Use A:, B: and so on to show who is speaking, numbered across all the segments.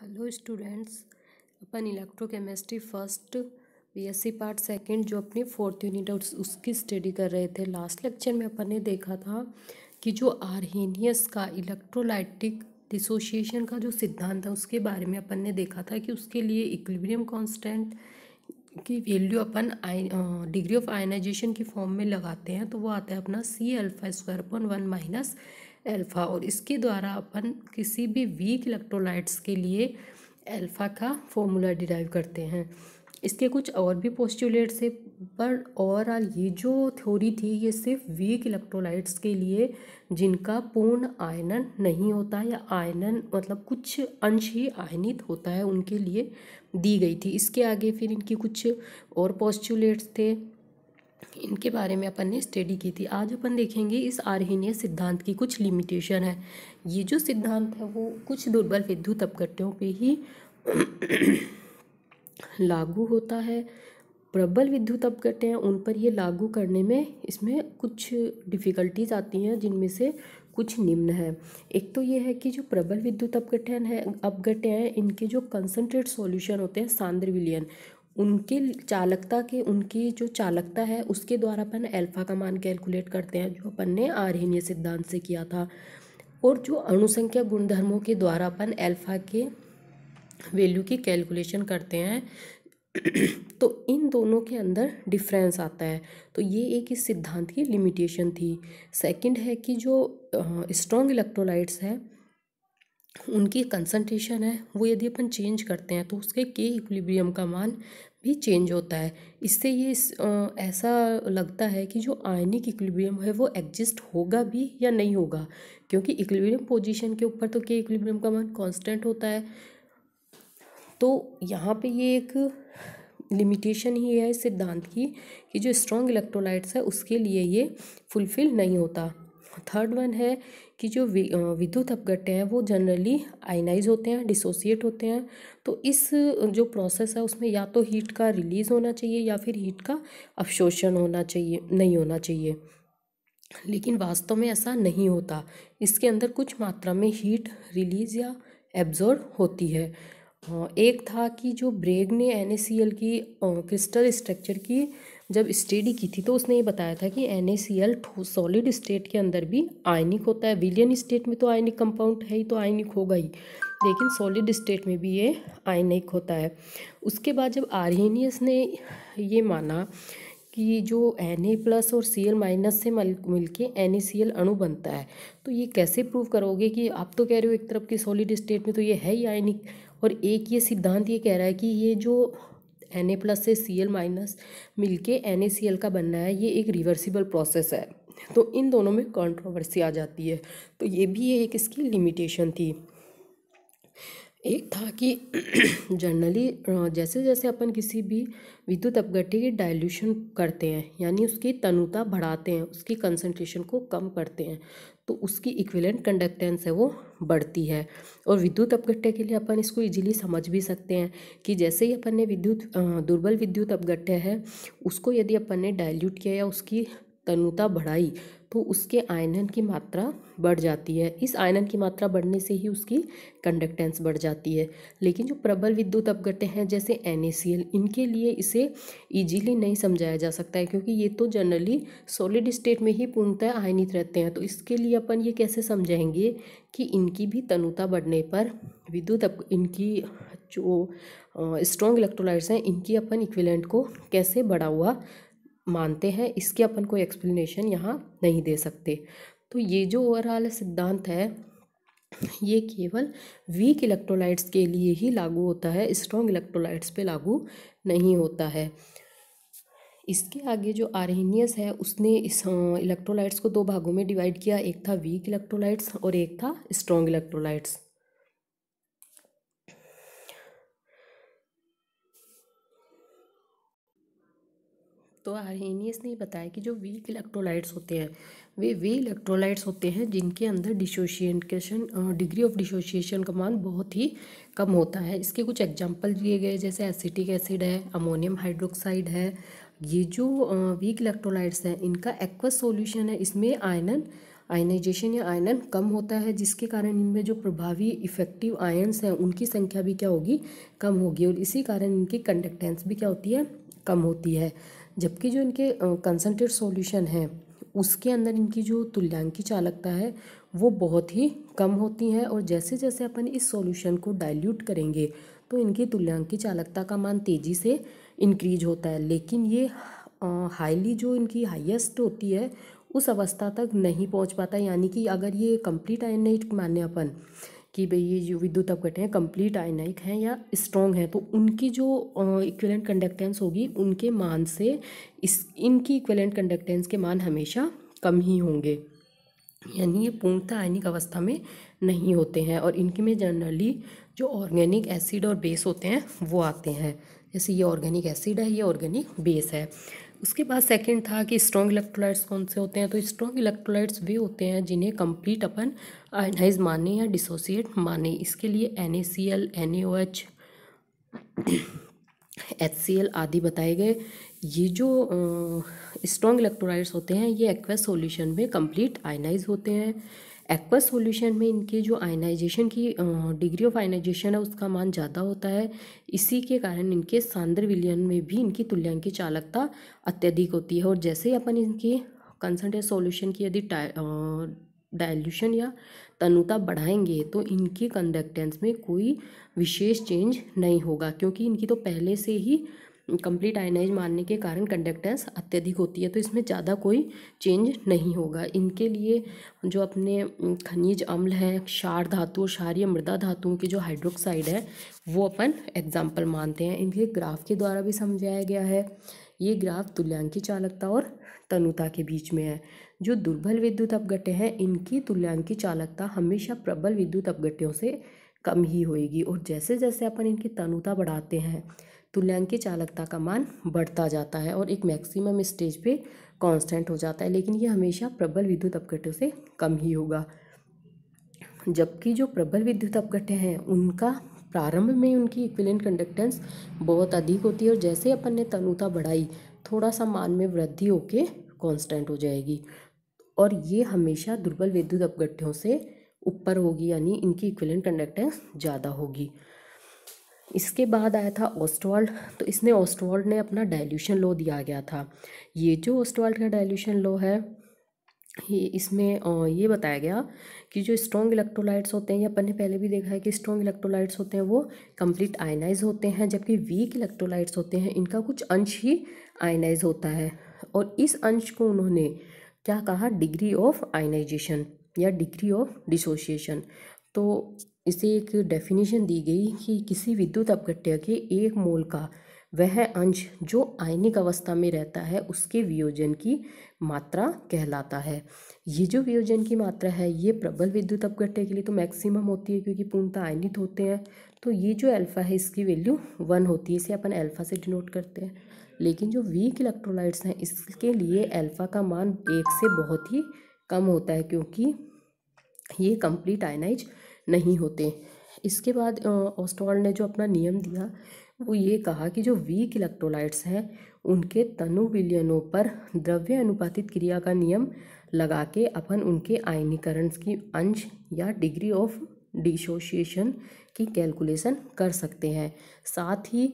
A: Hello students अपन electrochemistry first BSc part second जो अपनी fourth unit है उसकी स्टडी कर रहे थे। लास्ट लेक्चर में अपन ने देखा था कि जो आर्हेनियस का इलेक्ट्रोलाइटिक डिसोसिएशन का जो सिद्धांत है उसके बारे में अपन ने देखा था कि उसके लिए इक्विलिब्रियम कांस्टेंट की वैल्यू अपन डिग्री ऑफ़ आयनाइजेशन की फॉर्म में लगाते हैं तो वो आता है अपना C alpha square upon one minus alpha और इसके द्वारा अपन किसी भी वीक इलेक्ट्रोलाइट्स के लिए एल्फ़ा का फॉर्मूला डिराइव करते हैं। इसके कुछ और भी पोस्टुलेट्स है, पर ओवरऑल ये जो थ्योरी थी, ये सिर्फ़ वीक इलेक्ट्रोलाइट्स के लिए जिनका पूर्ण आयनन नहीं होता या आयनन मतलब कुछ अंश ही आयनित होता है, उनके लिए दी गई थी। इसके आगे फिर इनकी कुछ और पोस्टुलेट्स थे। इनके बारे में अपन ने स्टडी की थी। आज अपन देखेंगे इस आर्हेनिय सिद्धांत की कुछ लिमिटेशन है। ये जो सिद्धांत है, वो कुछ दुर्बल विद्युत अपघट्यों पे ही लागू होता है। प्रबल विद्युत अपघट्य हैं, उन पर ये लागू करने में इसमें कुछ डिफ़िकल्टीज आती हैं, जिनमें से कुछ निम्न है। एक तो ये है कि जो प्रबल विद्युत अपघटन है अपघट्य हैं, इनके जो कंसनट्रेट सॉल्यूशन होते हैं सांद्र विलियन उनके चालकता के, उनकी जो चालकता है, उसके द्वारा अपन अल्फ़ा का मान कैलकुलेट करते हैं, जो अपन ने आर्हेनीय सिद्धांत से किया था। और जो अणुसंख्या गुणधर्मों के द्वारा अपन अल्फ़ा के वैल्यू की कैलकुलेशन करते हैं तो इन दोनों के अंदर डिफरेंस आता है। तो ये एक इस सिद्धांत की लिमिटेशन थी। सेकंड है कि जो स्ट्रॉन्ग इलेक्ट्रोलाइट्स है उनकी कंसंट्रेशन है वो यदि अपन चेंज करते हैं तो उसके के इक्विलिब्रियम का मान भी चेंज होता है। इससे ये इस, आ, ऐसा लगता है कि जो आयनिक इक्विलिब्रियम है वो एग्जिस्ट होगा भी या नहीं होगा? क्योंकि इक्विलिब्रियम पोजीशन के ऊपर तो के इक्विलिब्रियम का मान कांस्टेंट होता है। तो यहाँ पे ये एक लिमिटेशन ही है सिद्धांत की कि जो स्ट्रॉन्ग इलेक्ट्रोलाइट्स है उसके लिए ये फुलफिल नहीं होता। थर्ड वन है कि जो विद्युत अपघट्य हैं, वो जनरली आयनाइज होते हैं डिसोसिएट होते हैं। तो इस जो प्रोसेस है, उसमें या तो हीट का रिलीज़ होना चाहिए या फिर हीट का अवशोषण होना चाहिए, नहीं होना चाहिए। लेकिन वास्तव में ऐसा नहीं होता। इसके अंदर कुछ मात्रा में हीट रिलीज़ या एब्जॉर्ब होती है। एक था कि जो ब्रेग ने एन की क्रिस्टल स्ट्रक्चर की जब स्टडी की थी तो उसने ये बताया था कि एनएसीएल सॉलिड स्टेट के अंदर भी आयनिक होता है। विलियन स्टेट में तो आयनिक कंपाउंड है ही तो आयनिक होगा ही। लेकिन सॉलिड स्टेट में भी ये आयनिक होता है। उसके बाद जब आर्हेनियस ने ये माना कि जो एन ए प्लस और सी एल माइनस से मिल मिल के एन ए सी एल अणु बनता है तो ये कैसे प्रूव करोगे कि आप तो कह रहे हो एक तरफ़ की सॉलिड स्टेट में तो ये है ही आयनिक? और एक ये सिद्धांत ये कह रहा है कि ये जो एन ए प्लस से सी एल माइनस मिल के एन ए सी एल का बनना है, ये एक रिवर्सिबल प्रोसेस है। तो इन दोनों में कंट्रोवर्सी आ जाती है। तो ये भी एक इसकी लिमिटेशन थी। एक था कि जनरली जैसे जैसे अपन किसी भी विद्युत अपघट्य की डाइल्यूशन करते हैं, यानी उसकी तनुता बढ़ाते हैं, उसकी कंसंट्रेशन को कम करते हैं तो उसकी इक्विलेंट कंडक्टेंस है वो बढ़ती है। और विद्युत अपघट्य के लिए अपन इसको इजीली समझ भी सकते हैं कि जैसे ही अपन ने विद्युत दुर्बल विद्युत अपघट्य है, उसको यदि अपन ने डायल्यूट किया या उसकी तनुता बढ़ाई तो उसके आयनन की मात्रा बढ़ जाती है। इस आयनन की मात्रा बढ़ने से ही उसकी कंडक्टेंस बढ़ जाती है। लेकिन जो प्रबल विद्युत अपघट्य हैं, जैसे एन इनके लिए इसे इजीली नहीं समझाया जा सकता है, क्योंकि ये तो जनरली सॉलिड स्टेट में ही पूर्णतः आयनित रहते हैं। तो इसके लिए अपन ये कैसे समझाएँगे कि इनकी भी तनुता बढ़ने पर विद्युत अप, इनकी जो स्ट्रॉन्ग इलेक्ट्रोलाइट्स हैं, इनकी अपन इक्विलेंट को कैसे बढ़ा हुआ मानते हैं, इसके अपन कोई एक्सप्लेनेशन यहाँ नहीं दे सकते। तो ये जो ओवरऑल सिद्धांत है, ये केवल वीक इलेक्ट्रोलाइट्स के लिए ही लागू होता है स्ट्रॉन्ग इलेक्ट्रोलाइट्स पे लागू नहीं होता है। इसके आगे जो आर्हेनियस है, उसने इस इलेक्ट्रोलाइट्स को दो भागों में डिवाइड किया, एक था वीक इलेक्ट्रोलाइट्स और एक था स्ट्रॉन्ग इलेक्ट्रोलाइट्स तो आर्हेनियस ने बताया कि जो वीक इलेक्ट्रोलाइट्स होते हैं, वे वे इलेक्ट्रोलाइट्स होते हैं जिनके अंदर डिसोशिएशन डिग्री ऑफ़ डिसोशिएशन का मान बहुत ही कम होता है। इसके कुछ एग्जांपल दिए गए, जैसे एसिटिक एसिड है अमोनियम हाइड्रोक्साइड है, ये जो वीक इलेक्ट्रोलाइट्स हैं, इनका एक्वस सॉल्यूशन है। इसमें आयनन आयनाइजेशन या आयनन कम होता है, जिसके कारण इनमें जो प्रभावी इफ़ेक्टिव आयन्स हैं, उनकी संख्या भी क्या होगी? कम होगी और इसी कारण इनकी कंडक्टेंस भी क्या होती है? कम होती है। जबकि जो इनके कंसनट्रेट सॉल्यूशन है, उसके अंदर इनकी जो तुल्यांकी चालकता है, वो बहुत ही कम होती है और जैसे जैसे अपन इस सॉल्यूशन को डाइल्यूट करेंगे तो इनकी तुल्यांकी चालकता का मान तेज़ी से इंक्रीज होता है। लेकिन ये हाईली जो इनकी हाईएस्ट होती है, उस अवस्था तक नहीं पहुँच पाता। यानी कि अगर ये कंप्लीट आयनाइट माने अपन कि भाई ये जो विद्युत अपघट हैं कंप्लीट आयनाइक हैं या स्ट्रॉन्ग हैं तो उनकी जो इक्विलेंट कंडक्टेंस होगी, उनके मान से इस, इनकी इक्विलेंट कंडक्टेंस के मान हमेशा कम ही होंगे। यानी ये पूर्णतः आयनिक अवस्था में नहीं होते हैं और इनके में जनरली जो ऑर्गेनिक एसिड और बेस होते हैं, वो आते हैं। जैसे ये ऑर्गेनिक एसिड है, ये ऑर्गेनिक बेस है। उसके बाद सेकंड था कि स्ट्रॉन्ग इलेक्ट्रोलाइट्स कौन से होते हैं? तो स्ट्रॉन्ग इलेक्ट्रोलाइट्स वे होते हैं जिन्हें कंप्लीट अपन आयनाइज माने या डिसोसिएट माने। इसके लिए N A C L N A H H C L आदि बताए गए। ये जो स्ट्रॉन्ग इलेक्ट्रोलाइट्स होते हैं, ये एक्वस सॉल्यूशन में कंप्लीट आयनाइज होते हैं। एक्वस सॉल्यूशन में इनके जो आयनाइजेशन की डिग्री ऑफ़ आयनाइजेशन है, उसका मान ज़्यादा होता है। इसी के कारण इनके सांद्र विलयन में भी इनकी तुल्यांकी चालकता अत्यधिक होती है। और जैसे ही अपन इनकी कंसनट्रेट सॉल्यूशन की यदि डायल्यूशन या तनुता बढ़ाएँगे तो इनकी कंडक्टेंस में कोई विशेष चेंज नहीं होगा। क्योंकि इनकी तो पहले से ही कंप्लीट आयनाइज मारने के कारण कंडक्टेंस अत्यधिक होती है तो इसमें ज़्यादा कोई चेंज नहीं होगा। इनके लिए जो अपने खनिज अम्ल हैं, क्षार धातु और क्षारीय मृदा धातुओं की जो हाइड्रोक्साइड है, वो अपन एग्ज़ाम्पल मानते हैं। इनके ग्राफ के द्वारा भी समझाया गया है। ये ग्राफ तुल्यांकी चालकता और तनुता के बीच में है। जो दुर्बल विद्युत अपघट्य हैं, इनकी तुल्यांकी चालकता हमेशा प्रबल विद्युत अपघट्यों से कम ही होएगी और जैसे जैसे अपन इनकी तनुता बढ़ाते हैं तुल्यांकी चालकता का मान बढ़ता जाता है और एक मैक्सिमम स्टेज पे कांस्टेंट हो जाता है, लेकिन ये हमेशा प्रबल विद्युत अपघट्यों से कम ही होगा। जबकि जो प्रबल विद्युत अपघट्य हैं, उनका प्रारंभ में उनकी इक्विलेंट कंडक्टेंस बहुत अधिक होती है और जैसे अपन ने तनुता बढ़ाई, थोड़ा सा मान में वृद्धि होके कांस्टेंट हो जाएगी। और ये हमेशा दुर्बल विद्युत अपघट्यों से ऊपर होगी, यानी इनकी इक्विलेंट कंडक्टेंस ज़्यादा होगी। इसके बाद आया था ऑस्टवाल्ड तो इसने ऑस्टवाल्ड ने अपना डाइल्यूशन लो दिया गया था। ये जो ऑस्टवाल्ड का डाइल्यूशन लो है, ये इसमें ये बताया गया कि जो स्ट्रॉन्ग इलेक्ट्रोलाइट्स होते हैं, ये अपन ने पहले भी देखा है कि स्ट्रॉन्ग इलेक्ट्रोलाइट्स होते हैं, वो कंप्लीट आयनाइज होते हैं, जबकि वीक इलेक्ट्रोलाइट्स होते हैं, इनका कुछ अंश ही आयनाइज होता है। और इस अंश को उन्होंने क्या कहा? डिग्री ऑफ़ आयनाइजेशन या डिग्री ऑफ़ डिसोसिएशन तो इसे एक डेफिनेशन दी गई कि किसी विद्युत अपघट्य के एक मोल का वह अंश जो आयनिक अवस्था में रहता है, उसके वियोजन की मात्रा कहलाता है। ये जो वियोजन की मात्रा है, ये प्रबल विद्युत अपघट्य के लिए तो मैक्सिमम होती है क्योंकि पूर्णतः आयनित होते हैं। तो ये जो अल्फ़ा है, इसकी वैल्यू वन होती है, इसे अपन अल्फ़ा से डिनोट करते हैं। लेकिन जो वीक इलेक्ट्रोलाइट्स हैं, इसके लिए अल्फ़ा का मान एक से बहुत ही कम होता है क्योंकि ये कंप्लीट आयनाइज नहीं होते। इसके बाद ऑस्टॉल ने जो अपना नियम दिया, वो ये कहा कि जो वीक इलेक्ट्रोलाइट्स हैं, उनके तनु विलयनों पर द्रव्य अनुपातित क्रिया का नियम लगा के अपन उनके आयनीकरण की अंश या डिग्री ऑफ़ डिसोशिएशन की कैलकुलेशन कर सकते हैं। साथ ही,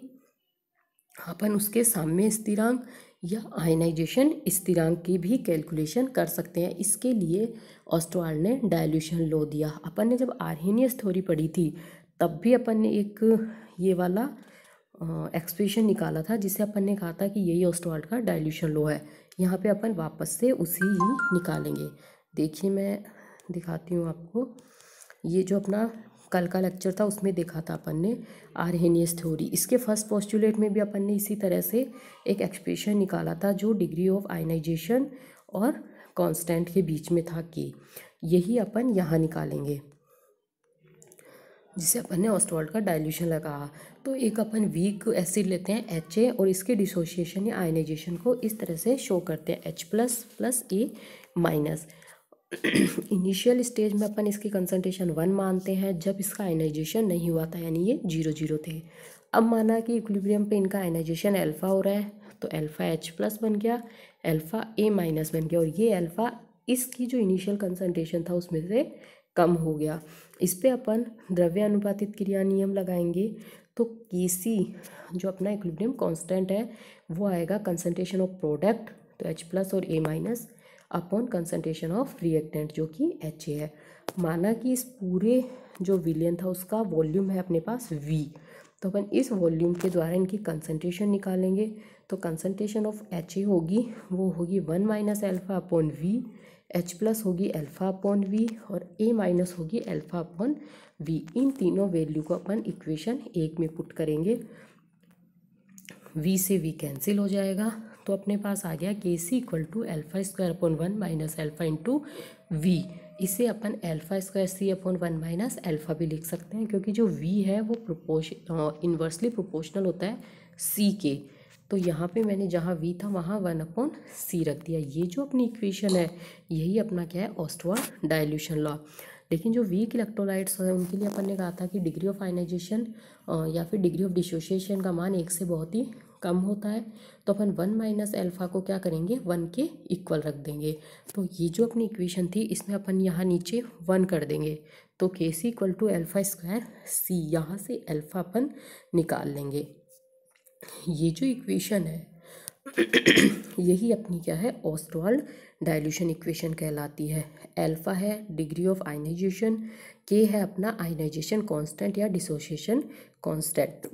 A: अपन उसके साम्य स्थिरांक या आयनाइजेशन स्थिरांक की भी कैलकुलेशन कर सकते हैं। इसके लिए ऑस्टवाल ने डायल्यूशन लो दिया। अपन ने जब आर्हेनियस थ्योरी पढ़ी थी, तब भी अपन ने एक ये वाला एक्सप्रेशन निकाला था, जिसे अपन ने कहा था कि यही ऑस्टवाल्ड का डायल्यूशन लो है। यहाँ पे अपन वापस से उसी ही निकालेंगे। देखिए मैं दिखाती हूँ आपको। ये जो अपना कल का लेक्चर था, उसमें देखा था अपन ने आर्हेनियस थ्योरी इसके फ़र्स्ट पोस्टुलेट में भी अपन ने इसी तरह से एक एक्सप्रेशन निकाला था, जो डिग्री ऑफ़ आयनाइजेशन और कांस्टेंट के बीच में था कि यही अपन यहाँ निकालेंगे। जिसे अपन ने ऑस्टवाल्ड का डाइल्यूशन लगा तो एक अपन वीक एसिड लेते हैं एच ए और इसके डिसोसिएशन या आयनाइजेशन को इस तरह से शो करते हैं H plus plus A minus initial stage में अपन इसकी कंसनट्रेशन वन मानते हैं, जब इसका आयनाइजेशन नहीं हुआ था, यानी ये ज़ीरो ज़ीरो थे। अब माना कि इक्विलिब्रियम पे इनका आयनाइजेशन अल्फ़ा हो रहा है तो अल्फ़ा एच प्लस बन गया अल्फ़ा ए माइनस बन गया, और ये अल्फ़ा इसकी जो इनिशियल कंसंट्रेशन था, उसमें से कम हो गया। इस पर अपन द्रव्य अनुपातित क्रिया नियम लगाएँगे तो के सी जो अपना इक्विलिब्रियम कांस्टेंट है, वो आएगा कंसनट्रेशन ऑफ़ प्रोडक्ट तो एच प्लस और A minus upon concentration of reactant जो कि एच ए है। माना कि इस पूरे जो विलियन था, उसका वॉल्यूम है अपने पास वी तो अपन इस वॉल्यूम के द्वारा इनकी कंसनट्रेशन निकालेंगे। तो कंसनट्रेशन ऑफ़ एच ए होगी, वो होगी one minus alpha upon V H plus होगी एल्फा अपॉन वी और ए माइनस होगी एल्फा अपॉन वी इन तीनों वैल्यू को अपन इक्वेशन एक में पुट करेंगे। वी से वी कैंसिल हो जाएगा। तो अपने पास आ गया K C equal to alpha square upon one minus alpha into V इसे अपन alpha square C upon one minus alpha भी लिख सकते हैं, क्योंकि जो वी है वो प्रोपोश इन्वर्सली प्रोपोर्शनल होता है सी के। तो यहाँ पे मैंने जहाँ वी था वहाँ वन अपॉन सी रख दिया। ये जो अपनी इक्वेशन है, यही अपना क्या है ऑस्टवर्ड डाइल्यूशन लॉ लेकिन जो वीक इलेक्ट्रोलाइट्स हैं, उनके लिए अपन ने कहा था कि डिग्री ऑफ़ आइनाइजेशन या फिर डिग्री ऑफ़ डिसोसिएशन का मान एक से बहुत ही कम होता है तो अपन वन माइनस एल्फ़ा को क्या करेंगे? वन के इक्वल रख देंगे। तो ये जो अपनी इक्वेशन थी, इसमें अपन यहाँ नीचे वन कर देंगे। तो K C equal to alpha square C यहाँ से एल्फ़ा अपन निकाल लेंगे। ये जो इक्वेशन है, यही अपनी क्या है? ऑस्टवाल्ड डाइल्यूशन इक्वेशन कहलाती है। एल्फ़ा है डिग्री ऑफ़ आयनाइजेशन के है अपना आयनाइजेशन कांस्टेंट या डिसोसिएशन कांस्टेंट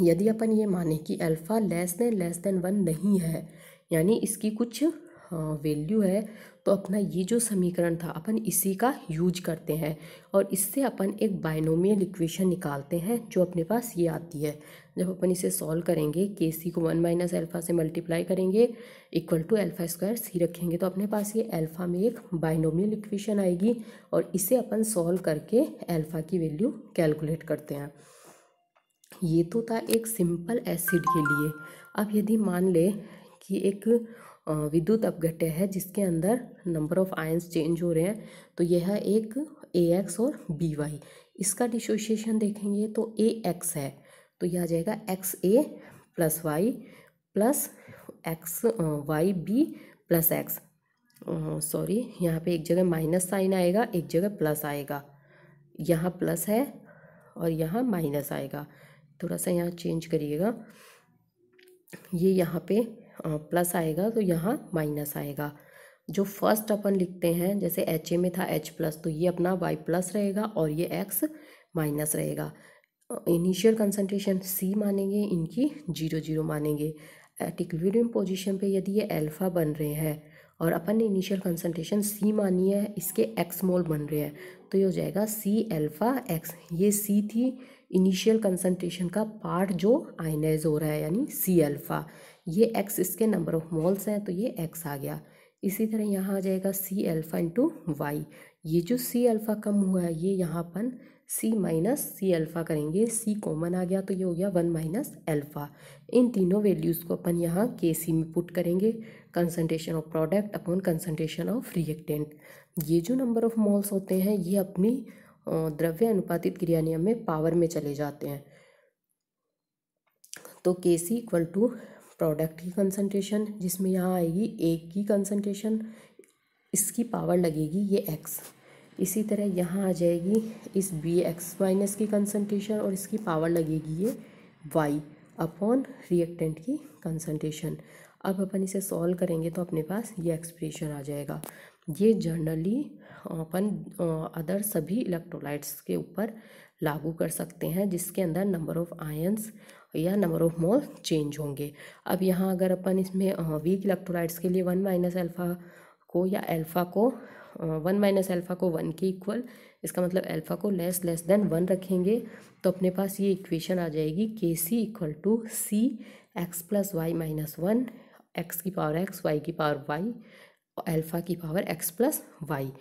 A: यदि अपन ये माने कि alpha less than less than one नहीं है, यानी इसकी कुछ वैल्यू है तो अपना ये जो समीकरण था, अपन इसी का यूज़ करते हैं। और इससे अपन एक बाइनोमियल इक्वेशन निकालते हैं, जो अपने पास ये आती है। जब अपन इसे सॉल्व करेंगे के सी को वन माइनस एल्फ़ा से मल्टीप्लाई करेंगे equal to alpha square C रखेंगे तो अपने पास ये एल्फ़ा में एक बाइनोमियल इक्वेशन आएगी। और इसे अपन सॉल्व करके एल्फ़ा की वैल्यू कैलकुलेट करते हैं। ये तो था एक सिंपल एसिड के लिए। अब यदि मान ले कि एक विद्युत अपघट्य है जिसके अंदर नंबर ऑफ़ आयंस चेंज हो रहे हैं तो यह एक ए एक्स और बी वाई इसका डिसोशिएशन देखेंगे तो ए एक्स है तो यह आ जाएगा X A plus Y plus X Y B plus X sorry यहाँ पे एक जगह माइनस साइन आएगा, एक जगह प्लस आएगा। यहाँ प्लस है और यहाँ माइनस आएगा। थोड़ा सा यहाँ चेंज करिएगा। ये यहाँ पे प्लस आएगा तो यहाँ माइनस आएगा। जो फ़र्स्ट अपन लिखते हैं, जैसे एच ए में था एच प्लस तो ये अपना वाई प्लस रहेगा और ये एक्स माइनस रहेगा। इनिशियल कंसंट्रेशन सी मानेंगे, इनकी ज़ीरो ज़ीरो मानेंगे। एट इक्विलिब्रियम पोजीशन पे यदि ये अल्फ़ा बन रहे हैं और अपन ने इनिशियल कंसंट्रेशन सी मानी है, इसके एक्स मोल बन रहे हैं तो ये हो जाएगा सी अल्फ़ा एक्स ये सी थी इनिशियल कंसंट्रेशन का पार्ट जो आयनाइज हो रहा है, यानी सी अल्फ़ा ये एक्स इसके नंबर ऑफ़ मोल्स हैं तो ये एक्स आ गया। इसी तरह यहाँ आ जाएगा सी अल्फ़ा इंटू वाई ये जो सी अल्फ़ा कम हुआ है, ये यहाँ अपन सी माइनस सी अल्फ़ा करेंगे। सी कॉमन आ गया तो ये हो गया वन माइनस अल्फ़ा इन तीनों वैल्यूज़ को अपन यहाँ के सी में पुट करेंगे। Concentration of product upon concentration of reactant ये जो नंबर ऑफ़ मॉल्स होते हैं, ये अपनी द्रव्य अनुपातित क्रिया नियम में पावर में चले जाते हैं। तो K C equal to product की कंसंट्रेशन जिसमें यहाँ आएगी एक की कंसंट्रेशन इसकी पावर लगेगी ये एक्स इसी तरह यहाँ आ जाएगी इस बी एक्स माइनस की कंसंट्रेशन और इसकी पावर लगेगी ये वाई अपॉन रिएक्टेंट की कंसंट्रेशन अब अपन इसे सॉल्व करेंगे तो अपने पास ये एक्सप्रेशन आ जाएगा। ये जनरली अपन अदर सभी इलेक्ट्रोलाइट्स के ऊपर लागू कर सकते हैं, जिसके अंदर नंबर ऑफ़ आयंस या नंबर ऑफ़ मोल चेंज होंगे। अब यहाँ अगर अपन इसमें वीक इलेक्ट्रोलाइट्स के लिए वन माइनस अल्फ़ा को या अल्फ़ा को वन माइनस अल्फ़ा को वन के इक्वल इसका मतलब अल्फ़ा को लेस लेस देन वन रखेंगे तो अपने पास ये इक्वेशन आ जाएगी K C equal to C X plus Y minus one X की पावर एक्स वाई की पावर वाई अल्फ़ा की पावर एक्स प्लस वाई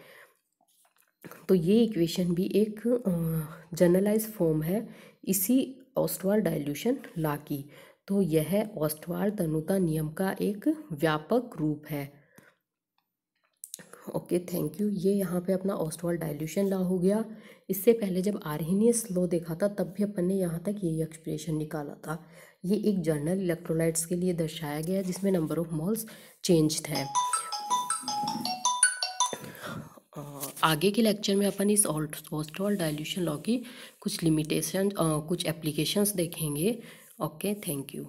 A: तो ये इक्वेशन भी एक जनरलाइज फॉर्म है। इसी ऑस्टवाल डाइल्यूशन ला की। तो यह ऑस्टवाल तनुता नियम का एक व्यापक रूप है। ओके थैंक यू ये यहाँ पे अपना ऑस्टवाल डाइल्यूशन ला हो गया। इससे पहले जब आर्हीनियस लो देखा था, तब भी अपन ने यहाँ तक ये एक्सप्रेशन निकाला था। ये एक जर्नल इलेक्ट्रोलाइट्स के लिए दर्शाया गया जिसमें नंबर ऑफ़ मॉल्स चेंज है। आगे के लेक्चर में अपन इस ऑस्टॉल डाइल्यूशन लॉ की कुछ लिमिटेशन कुछ एप्लीकेशंस देखेंगे। Okay thank you